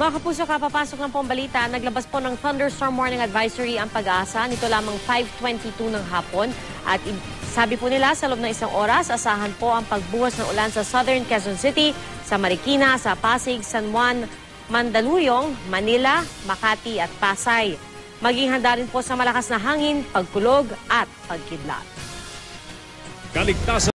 Mga kapuso, kapapasok ng pong balita, naglabas po ng thunderstorm warning advisory ang pag-asa. Nito lamang 5.22 ng hapon. At sabi po nila, sa loob ng isang oras, asahan po ang pagbuhos ng ulan sa Southern Quezon City, sa Marikina, sa Pasig, San Juan, Mandaluyong, Manila, Makati at Pasay. Maging handa rin po sa malakas na hangin, pagkulog at pagkidlat. Kaligtasan